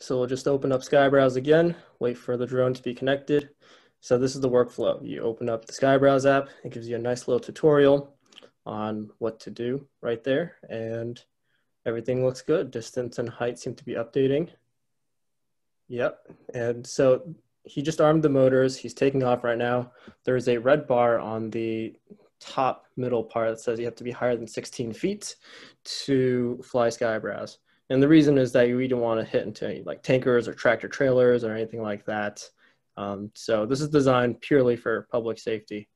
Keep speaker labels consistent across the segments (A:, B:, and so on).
A: So we'll just open up SkyeBrowse again, wait for the drone to be connected. So this is the workflow. You open up the SkyeBrowse app, it gives you a nice little tutorial on what to do right there. And everything looks good. Distance and height seem to be updating. Yep. And so he just armed the motors. He's taking off right now. There's a red bar on the top middle part that says you have to be higher than 16 feet to fly SkyeBrowse. And the reason is that you don't want to hit into any like tankers or tractor trailers or anything like that. Um, so this is designed purely for public safety.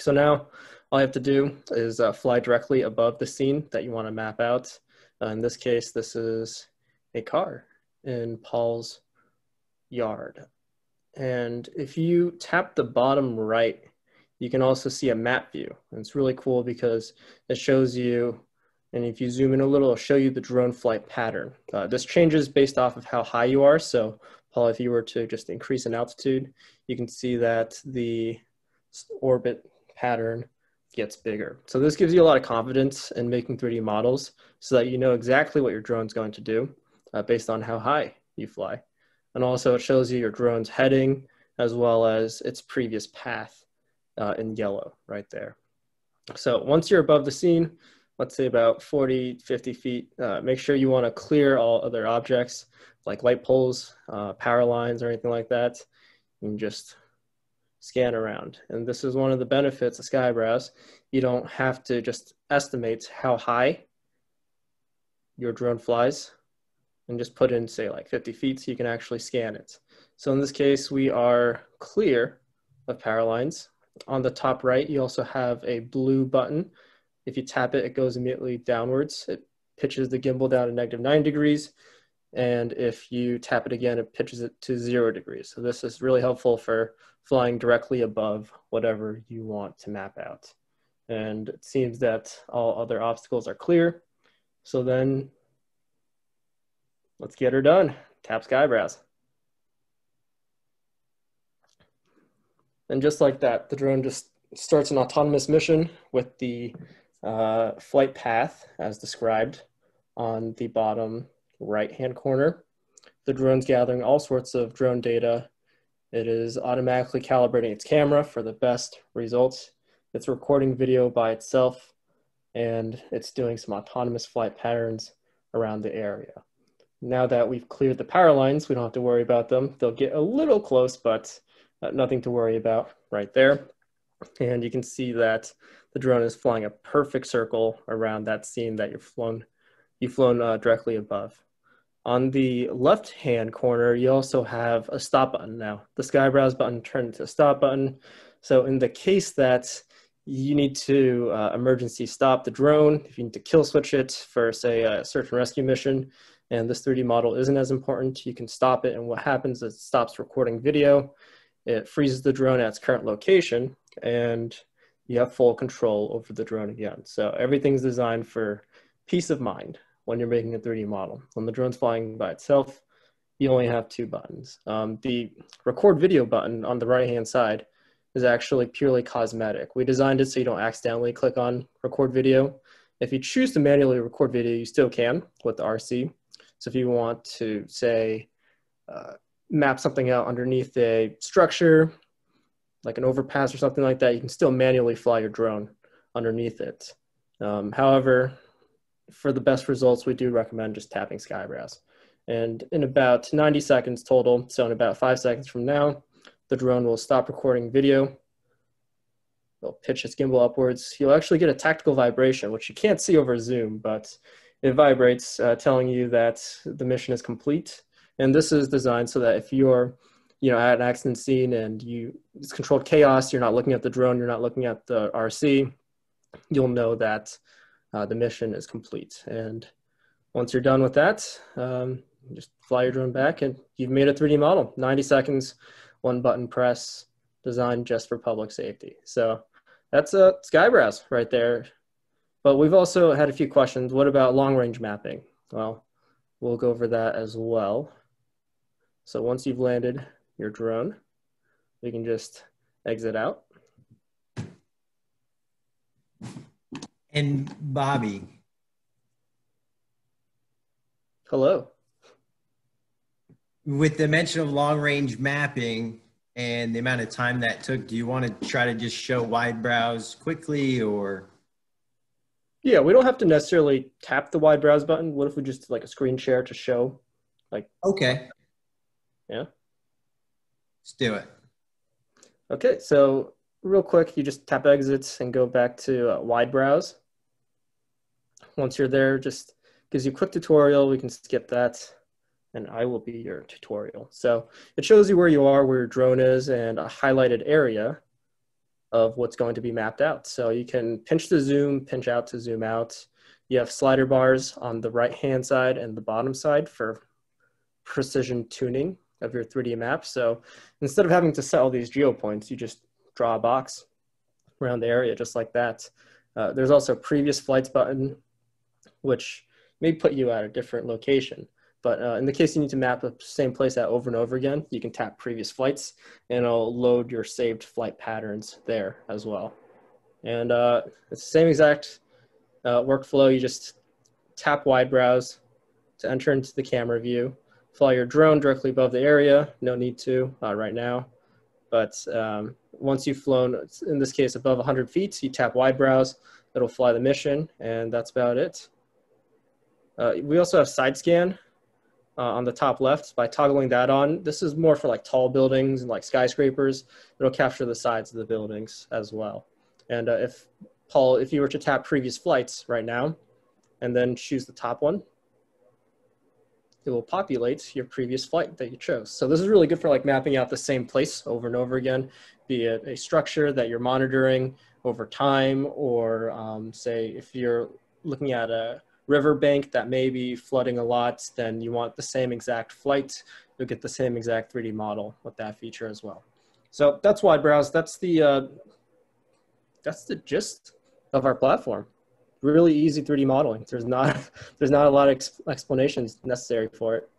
A: So now all you have to do is uh, fly directly above the scene that you want to map out. Uh, in this case, this is a car in Paul's yard. And if you tap the bottom right, you can also see a map view. And it's really cool because it shows you and if you zoom in a little, it'll show you the drone flight pattern. Uh, this changes based off of how high you are. So Paul, if you were to just increase in altitude, you can see that the orbit pattern gets bigger. So this gives you a lot of confidence in making 3D models so that you know exactly what your drone's going to do uh, based on how high you fly. And also it shows you your drone's heading as well as its previous path uh, in yellow right there. So once you're above the scene, let's say about 40, 50 feet. Uh, make sure you want to clear all other objects like light poles, uh, power lines, or anything like that. And just scan around. And this is one of the benefits of SkyeBrowse. You don't have to just estimate how high your drone flies and just put in, say, like 50 feet so you can actually scan it. So in this case, we are clear of power lines. On the top right, you also have a blue button if you tap it, it goes immediately downwards. It pitches the gimbal down to negative nine degrees. And if you tap it again, it pitches it to zero degrees. So this is really helpful for flying directly above whatever you want to map out. And it seems that all other obstacles are clear. So then let's get her done. Tap SkyeBrowse. And just like that, the drone just starts an autonomous mission with the uh, flight path as described on the bottom right hand corner. The drone's gathering all sorts of drone data. It is automatically calibrating its camera for the best results. It's recording video by itself and it's doing some autonomous flight patterns around the area. Now that we've cleared the power lines, we don't have to worry about them. They'll get a little close, but uh, nothing to worry about right there. And you can see that the drone is flying a perfect circle around that scene that you've flown, you've flown uh, directly above. On the left-hand corner, you also have a stop button now. The SkyeBrowse button turned into a stop button. So in the case that you need to uh, emergency stop the drone, if you need to kill switch it for, say, a search and rescue mission, and this 3D model isn't as important, you can stop it. And what happens is it stops recording video. It freezes the drone at its current location and you have full control over the drone again. So everything's designed for peace of mind when you're making a 3D model. When the drone's flying by itself, you only have two buttons. Um, the record video button on the right hand side is actually purely cosmetic. We designed it so you don't accidentally click on record video. If you choose to manually record video, you still can with the RC. So if you want to say, uh, map something out underneath a structure like an overpass or something like that, you can still manually fly your drone underneath it. Um, however, for the best results, we do recommend just tapping SkyeBrowse. And in about 90 seconds total, so in about five seconds from now, the drone will stop recording video. It'll pitch its gimbal upwards. You'll actually get a tactical vibration, which you can't see over Zoom, but it vibrates, uh, telling you that the mission is complete. And this is designed so that if you're you know, at an accident scene and you it's controlled chaos, you're not looking at the drone, you're not looking at the RC, you'll know that uh, the mission is complete. And once you're done with that, um, just fly your drone back and you've made a 3D model. 90 seconds, one button press, designed just for public safety. So that's a SkyeBrowse right there. But we've also had a few questions. What about long range mapping? Well, we'll go over that as well. So once you've landed your drone. We can just exit out.
B: And Bobby.
A: Hello.
B: with the mention of long range mapping and the amount of time that took, do you want to try to just show wide browse quickly or?
A: Yeah, we don't have to necessarily tap the wide browse button. What if we just like a screen share to show like?
B: Okay.
A: Yeah.
B: Let's do it.
A: Okay, so real quick, you just tap exits and go back to uh, wide browse. Once you're there, just gives you a quick tutorial. We can skip that and I will be your tutorial. So it shows you where you are, where your drone is, and a highlighted area of what's going to be mapped out. So you can pinch to zoom, pinch out to zoom out. You have slider bars on the right-hand side and the bottom side for precision tuning of your 3D map. So instead of having to set all these geopoints, you just draw a box around the area just like that. Uh, there's also previous flights button, which may put you at a different location. But uh, in the case you need to map the same place out over and over again, you can tap previous flights and it'll load your saved flight patterns there as well. And uh, it's the same exact uh, workflow. You just tap wide browse to enter into the camera view. Fly your drone directly above the area. No need to uh, right now. But um, once you've flown, in this case, above 100 feet, you tap wide browse. It'll fly the mission, and that's about it. Uh, we also have side scan, uh, on the top left by toggling that on. This is more for like tall buildings and like skyscrapers. It'll capture the sides of the buildings as well. And uh, if Paul, if you were to tap previous flights right now and then choose the top one, it will populate your previous flight that you chose. So this is really good for like mapping out the same place over and over again, be it a structure that you're monitoring over time, or um, say if you're looking at a riverbank that may be flooding a lot, then you want the same exact flight. You'll get the same exact 3D model with that feature as well. So that's wide browse. That's the uh, that's the gist of our platform. Really easy 3D modeling. There's not there's not a lot of ex explanations necessary for it.